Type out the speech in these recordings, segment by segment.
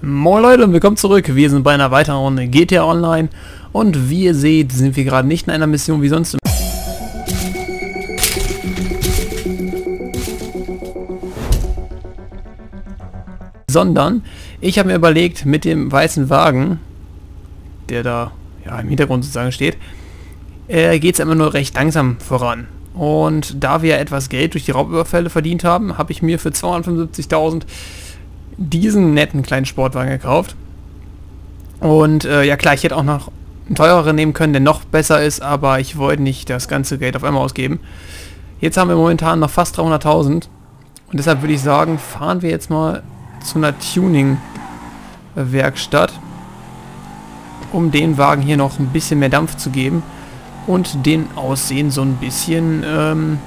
Moin Leute und willkommen zurück. Wir sind bei einer weiteren Runde GTA Online und wie ihr seht, sind wir gerade nicht in einer Mission wie sonst. Sondern ich habe mir überlegt, mit dem weißen Wagen, der da ja, im Hintergrund sozusagen steht, äh, geht es immer nur recht langsam voran. Und da wir etwas Geld durch die Raubüberfälle verdient haben, habe ich mir für 275.000 diesen netten kleinen Sportwagen gekauft. Und äh, ja klar, ich hätte auch noch einen teureren nehmen können, der noch besser ist, aber ich wollte nicht das ganze Geld auf einmal ausgeben. Jetzt haben wir momentan noch fast 300.000 und deshalb würde ich sagen, fahren wir jetzt mal zu einer Tuning-Werkstatt, um den Wagen hier noch ein bisschen mehr Dampf zu geben und den Aussehen so ein bisschen ähm,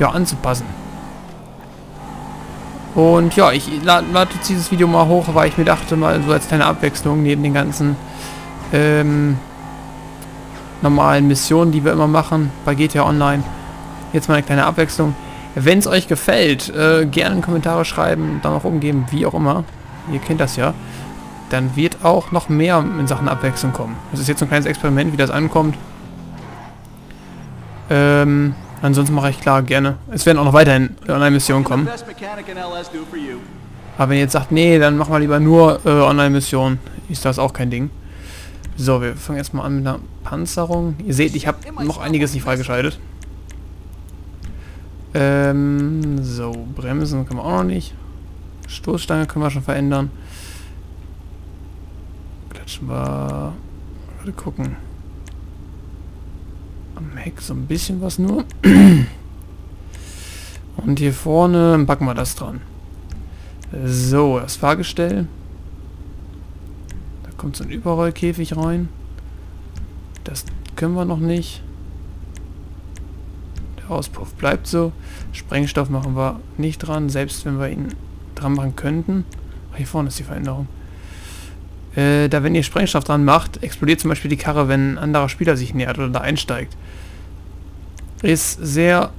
ja, anzupassen. Und ja, ich lade jetzt dieses Video mal hoch, weil ich mir dachte mal so als kleine Abwechslung neben den ganzen ähm, normalen Missionen, die wir immer machen bei GTA Online. Jetzt mal eine kleine Abwechslung. Wenn es euch gefällt, äh, gerne Kommentare schreiben, dann auch umgeben, wie auch immer. Ihr kennt das ja. Dann wird auch noch mehr in Sachen Abwechslung kommen. Das ist jetzt ein kleines Experiment, wie das ankommt. Ähm, Ansonsten mache ich klar gerne. Es werden auch noch weiterhin Online-Missionen kommen. Aber wenn ihr jetzt sagt, nee, dann machen wir lieber nur äh, Online-Missionen, ist das auch kein Ding. So, wir fangen jetzt mal an mit einer Panzerung. Ihr seht, ich habe noch einiges nicht freigeschaltet. Ähm, so, Bremsen können wir auch noch nicht. Stoßstange können wir schon verändern. Klatschen wir... Warte, gucken. Heck so ein bisschen was nur. Und hier vorne packen wir das dran. So, das Fahrgestell. Da kommt so ein Überrollkäfig rein. Das können wir noch nicht. Der Auspuff bleibt so. Sprengstoff machen wir nicht dran, selbst wenn wir ihn dran machen könnten. Hier vorne ist die Veränderung. Äh, da wenn ihr Sprengstoff dran macht, explodiert zum Beispiel die Karre, wenn ein anderer Spieler sich nähert oder da einsteigt. Ist sehr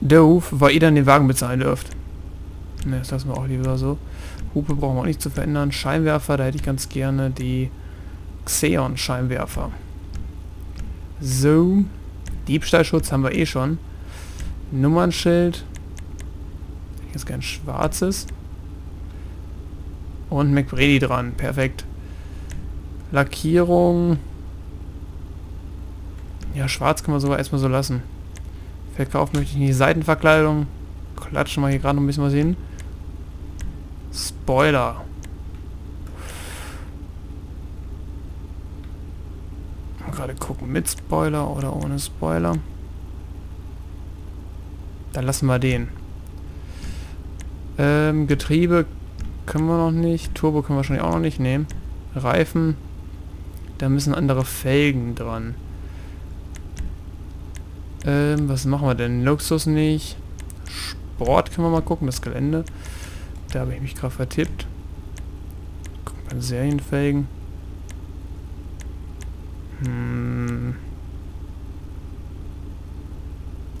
doof, weil ihr dann den Wagen bezahlen dürft. Ne, das lassen wir auch lieber so. Hupe brauchen wir auch nicht zu verändern. Scheinwerfer, da hätte ich ganz gerne die Xeon-Scheinwerfer. So. Diebstahlschutz haben wir eh schon. Nummernschild. Jetzt kein schwarzes. Und McBrady dran. Perfekt. Lackierung. Ja, schwarz kann man sogar erstmal so lassen. Verkaufen möchte ich nicht. Seitenverkleidung. Klatschen wir hier gerade noch ein bisschen was hin. Spoiler. Gerade gucken, mit Spoiler oder ohne Spoiler. Dann lassen wir den. Ähm, Getriebe können wir noch nicht. Turbo können wir wahrscheinlich auch noch nicht nehmen. Reifen. Da müssen andere Felgen dran. Ähm, was machen wir denn? Luxus nicht. Sport können wir mal gucken, das Gelände. Da habe ich mich gerade vertippt. Gucken wir Serienfelgen. Hm.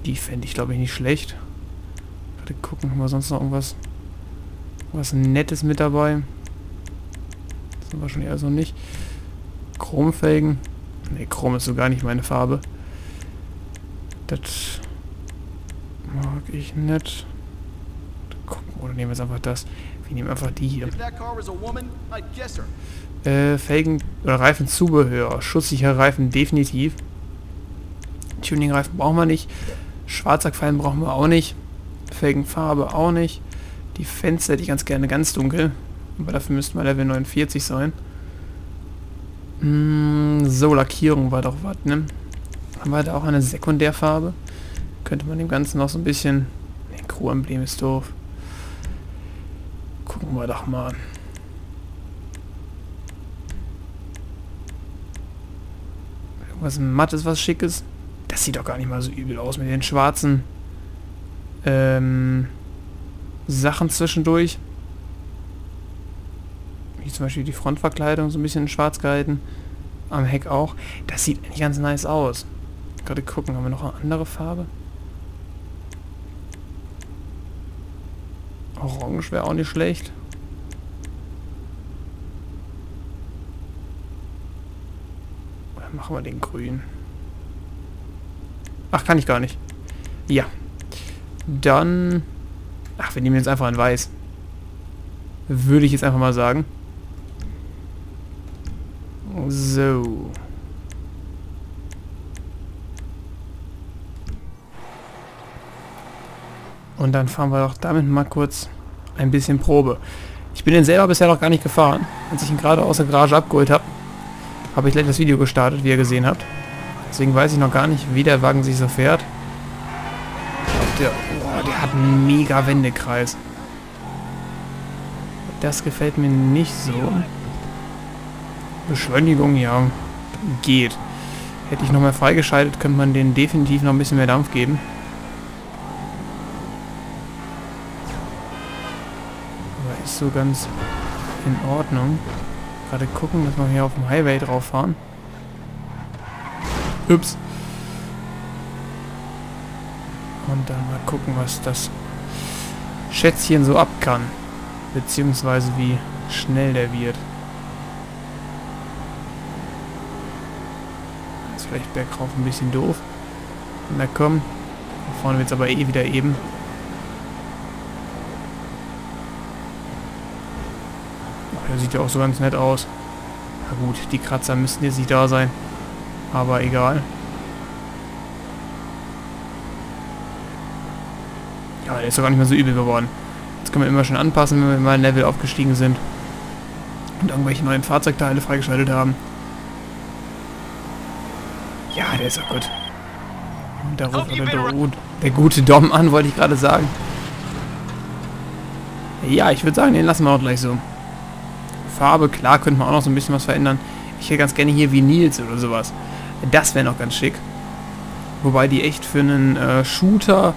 Die fände ich glaube ich nicht schlecht. Warte, gucken, haben wir sonst noch irgendwas was Nettes mit dabei. Das sind wahrscheinlich also nicht. Chromfelgen. Ne, Chrom ist so gar nicht meine Farbe. Das mag ich nicht. Gucken, oder nehmen wir jetzt einfach das. Wir nehmen einfach die hier. Äh, Felgen oder Reifenzubehör. Schutzsicher Reifen definitiv. Tuning-Reifen brauchen wir nicht. Schwarzsackfallen brauchen wir auch nicht. Felgenfarbe auch nicht. Die Fenster hätte ich ganz gerne ganz dunkel. Aber dafür müssten wir Level 49 sein. Mm, so, Lackierung war doch was, ne? Haben wir da auch eine Sekundärfarbe? Könnte man dem Ganzen noch so ein bisschen... Ne, Crew-Emblem ist doof. Gucken wir doch mal. Irgendwas Mattes, was Schickes. Das sieht doch gar nicht mal so übel aus mit den schwarzen ähm, Sachen zwischendurch. Wie zum Beispiel die Frontverkleidung so ein bisschen in schwarz gehalten. Am Heck auch. Das sieht eigentlich ganz nice aus gerade gucken, haben wir noch eine andere Farbe? Orange wäre auch nicht schlecht. Oder machen wir den grün? Ach, kann ich gar nicht. Ja. Dann... Ach, wir nehmen jetzt einfach ein Weiß. Würde ich jetzt einfach mal sagen. So. Und dann fahren wir doch damit mal kurz ein bisschen Probe. Ich bin den selber bisher noch gar nicht gefahren. Als ich ihn gerade aus der Garage abgeholt habe, habe ich gleich das Video gestartet, wie ihr gesehen habt. Deswegen weiß ich noch gar nicht, wie der Wagen sich so fährt. Der, oh, der hat einen mega Wendekreis. Das gefällt mir nicht so. Beschleunigung, ja, geht. Hätte ich noch mal freigeschaltet, könnte man den definitiv noch ein bisschen mehr Dampf geben. So ganz in Ordnung. Gerade gucken, dass wir hier auf dem Highway drauf fahren. Ups. Und dann mal gucken, was das Schätzchen so ab kann. Beziehungsweise wie schnell der wird. ist vielleicht bergauf ein bisschen doof. Na komm. Da vorne wird es aber eh wieder eben. Der sieht ja auch so ganz nett aus. Na gut, die Kratzer müssten jetzt nicht da sein. Aber egal. Ja, der ist doch gar nicht mehr so übel geworden. Jetzt können wir immer schon anpassen, wenn wir mal ein Level aufgestiegen sind. Und irgendwelche neuen Fahrzeugteile freigeschaltet haben. Ja, der ist auch gut. Und da ruft der, der, der gute Dom an, wollte ich gerade sagen. Ja, ich würde sagen, den lassen wir auch gleich so. Farbe, klar, könnte man auch noch so ein bisschen was verändern. Ich hätte ganz gerne hier wie Nils oder sowas. Das wäre noch ganz schick. Wobei die echt für einen äh, Shooter,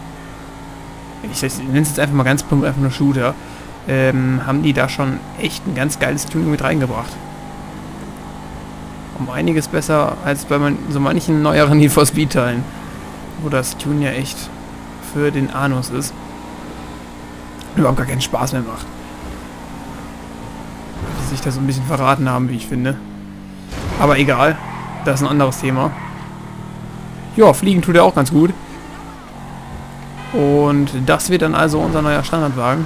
ich nenne es jetzt einfach mal ganz plump, einfach nur Shooter, ähm, haben die da schon echt ein ganz geiles Tuning mit reingebracht. Um einiges besser als bei man, so manchen neueren Need for Speed Teilen, wo das Tune ja echt für den Anus ist. Überhaupt gar keinen Spaß mehr macht. Sich da so ein bisschen verraten haben, wie ich finde. Aber egal. Das ist ein anderes Thema. Ja, fliegen tut er auch ganz gut. Und das wird dann also unser neuer Standardwagen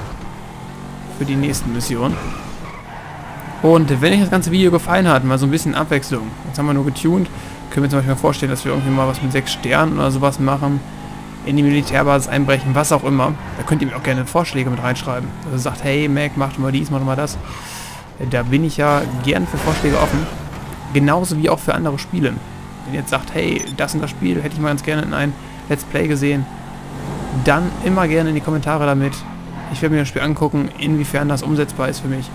für die nächsten Missionen. Und wenn euch das ganze Video gefallen hat, mal so ein bisschen Abwechslung. Jetzt haben wir nur getuned. Können wir zum Beispiel vorstellen, dass wir irgendwie mal was mit sechs Sternen oder sowas machen. In die Militärbasis einbrechen, was auch immer. Da könnt ihr mir auch gerne Vorschläge mit reinschreiben. Also sagt, hey Mac, mach doch mal dies, mach doch mal das. Da bin ich ja gern für Vorschläge offen. Genauso wie auch für andere Spiele. Wenn ihr jetzt sagt, hey, das und das Spiel hätte ich mal ganz gerne in ein Let's Play gesehen, dann immer gerne in die Kommentare damit. Ich werde mir das Spiel angucken, inwiefern das umsetzbar ist für mich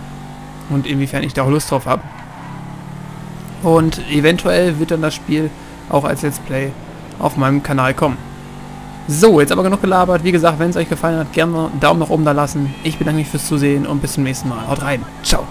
und inwiefern ich da auch Lust drauf habe. Und eventuell wird dann das Spiel auch als Let's Play auf meinem Kanal kommen. So, jetzt aber genug gelabert. Wie gesagt, wenn es euch gefallen hat, gerne einen Daumen nach oben da lassen. Ich bedanke mich fürs Zusehen und bis zum nächsten Mal. Haut rein. Ciao.